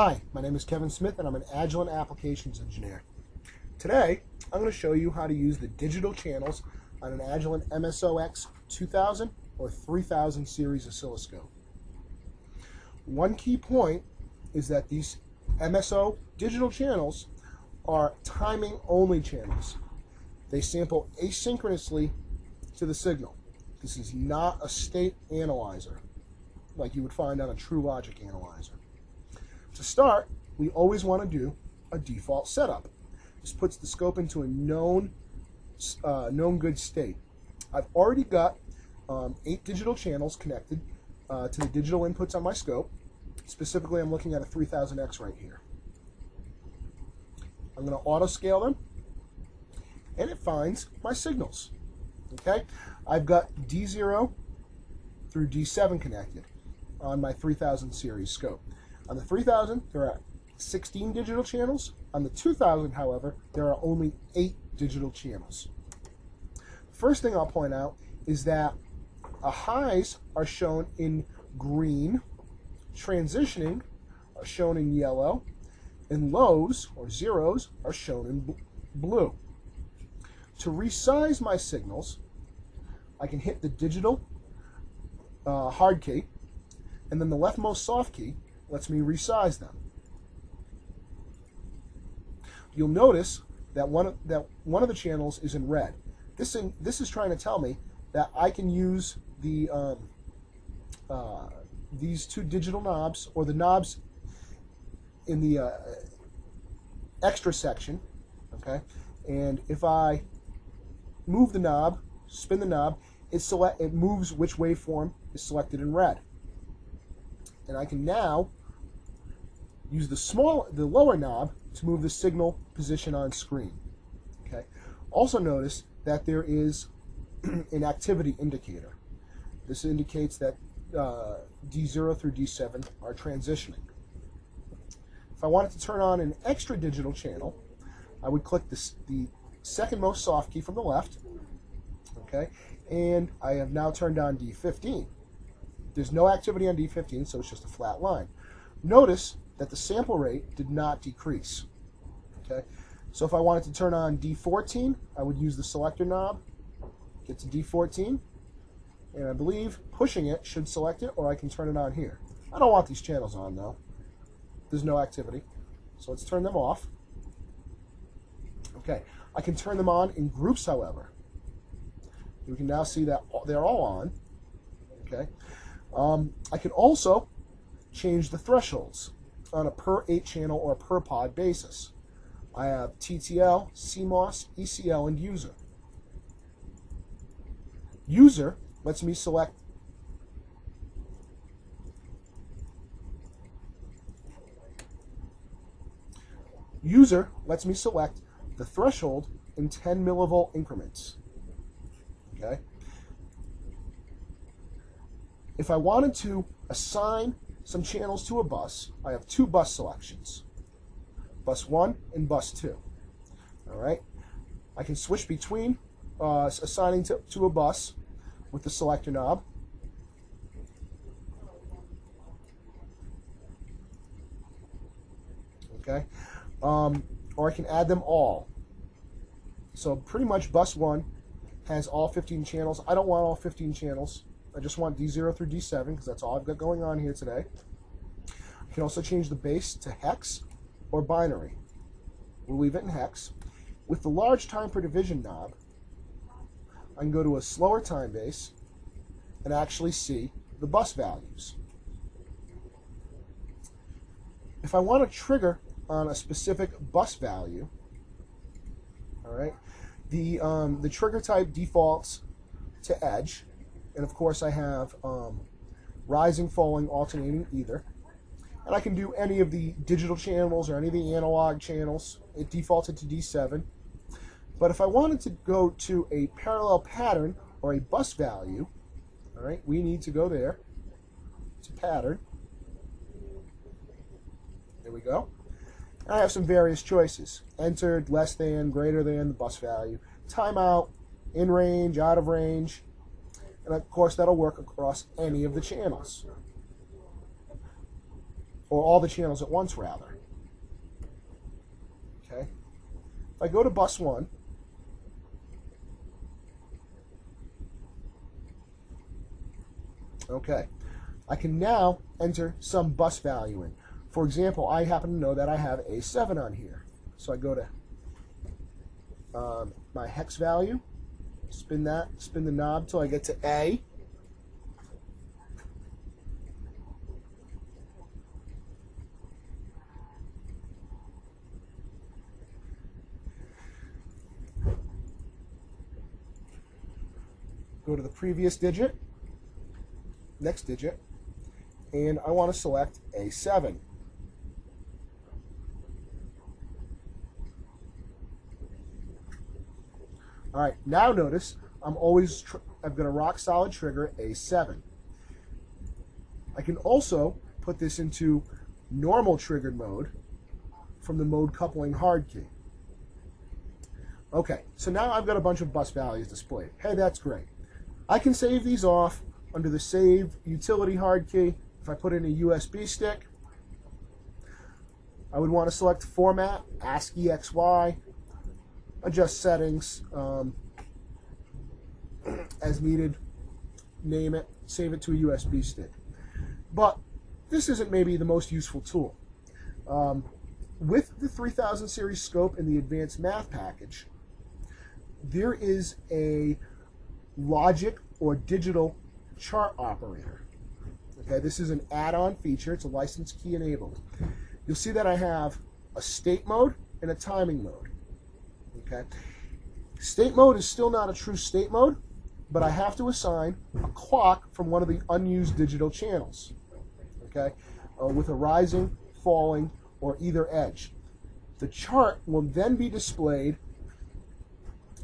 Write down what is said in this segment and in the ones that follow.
Hi, my name is Kevin Smith and I'm an Agilent Applications Engineer. Today, I'm going to show you how to use the digital channels on an Agilent MSOX 2000 or 3000 series oscilloscope. One key point is that these MSO digital channels are timing only channels. They sample asynchronously to the signal. This is not a state analyzer like you would find on a true logic analyzer. To start, we always want to do a default setup. This puts the scope into a known, uh, known good state. I've already got um, eight digital channels connected uh, to the digital inputs on my scope. Specifically, I'm looking at a 3000X right here. I'm going to auto scale them, and it finds my signals. Okay, I've got D0 through D7 connected on my 3000 series scope. On the 3000, there are 16 digital channels. On the 2000, however, there are only 8 digital channels. First thing I'll point out is that highs are shown in green, transitioning are shown in yellow, and lows, or zeros, are shown in blue. To resize my signals, I can hit the digital uh, hard key, and then the leftmost soft key lets me resize them. You'll notice that one of, that one of the channels is in red. This in, this is trying to tell me that I can use the um, uh, these two digital knobs or the knobs in the uh, extra section. Okay, and if I move the knob, spin the knob, it select it moves which waveform is selected in red. And I can now use the small, the lower knob to move the signal position on screen. Okay. Also notice that there is an activity indicator. This indicates that uh, D0 through D7 are transitioning. If I wanted to turn on an extra digital channel, I would click this, the second most soft key from the left, okay, and I have now turned on D15. There's no activity on D15, so it's just a flat line. Notice that the sample rate did not decrease. Okay, so if I wanted to turn on D14, I would use the selector knob, get to D14, and I believe pushing it should select it, or I can turn it on here. I don't want these channels on though. There's no activity. So let's turn them off. Okay, I can turn them on in groups, however. We can now see that they're all on. Okay, um, I can also change the thresholds on a per 8 channel or per pod basis. I have TTL, CMOS, ECL, and user. User lets me select User lets me select the threshold in 10 millivolt increments. Okay. If I wanted to assign some channels to a bus, I have two bus selections, bus 1 and bus 2. All right, I can switch between uh, assigning to, to a bus with the selector knob. Okay, um, or I can add them all. So pretty much bus 1 has all 15 channels. I don't want all 15 channels. I just want D0 through D7 because that's all I've got going on here today. I can also change the base to hex or binary. We'll leave it in hex. With the large time per division knob, I can go to a slower time base and actually see the bus values. If I want to trigger on a specific bus value, all right, the um, the trigger type defaults to edge, and of course, I have um, rising, falling, alternating either. And I can do any of the digital channels or any of the analog channels. It defaulted to D7. But if I wanted to go to a parallel pattern or a bus value, all right, we need to go there to pattern. There we go. And I have some various choices. Entered, less than, greater than the bus value. Timeout, in range, out of range, and of course, that'll work across any of the channels. or all the channels at once, rather. Okay. If I go to bus one, okay, I can now enter some bus value in. For example, I happen to know that I have a 7 on here. So I go to um, my hex value, spin that, spin the knob till I get to A. Go to the previous digit, next digit, and I want to select A7. All right, now notice I'm always, I've got a rock solid trigger A7. I can also put this into normal triggered mode from the mode coupling hard key. Okay, so now I've got a bunch of bus values displayed. Hey, that's great. I can save these off under the save utility hard key. If I put in a USB stick, I would want to select format, ASCII XY, adjust settings um, as needed, name it, save it to a USB stick. But this isn't maybe the most useful tool. Um, with the 3000 series scope and the advanced math package, there is a logic or digital chart operator. Okay, this is an add-on feature. It's a license key enabled. You'll see that I have a state mode and a timing mode. Okay, state mode is still not a true state mode, but I have to assign a clock from one of the unused digital channels. Okay, uh, with a rising, falling, or either edge. The chart will then be displayed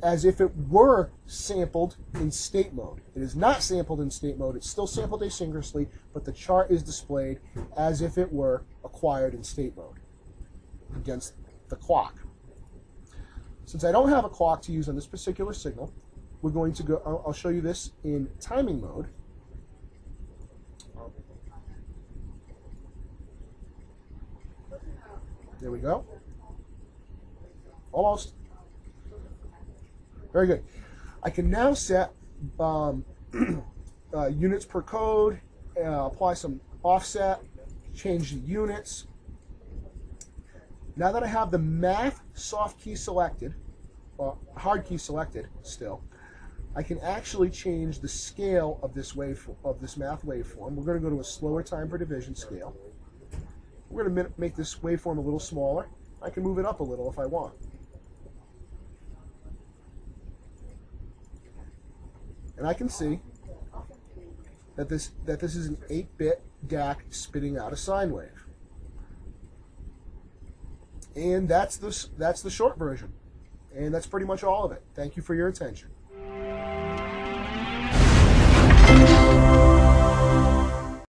as if it were sampled in state mode. It is not sampled in state mode. It's still sampled asynchronously, but the chart is displayed as if it were acquired in state mode against the clock. Since I don't have a clock to use on this particular signal, we're going to go, I'll show you this in timing mode. There we go. Almost. Very good. I can now set um, uh, units per code, uh, apply some offset, change the units. Now that I have the math soft key selected, or hard key selected still, I can actually change the scale of this wave of this math waveform. We're going to go to a slower time per division scale. We're going to make this waveform a little smaller. I can move it up a little if I want. And I can see that this that this is an 8-bit DAC spitting out a sine wave. And that's the that's the short version. And that's pretty much all of it. Thank you for your attention.